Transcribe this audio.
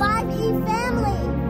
5G family.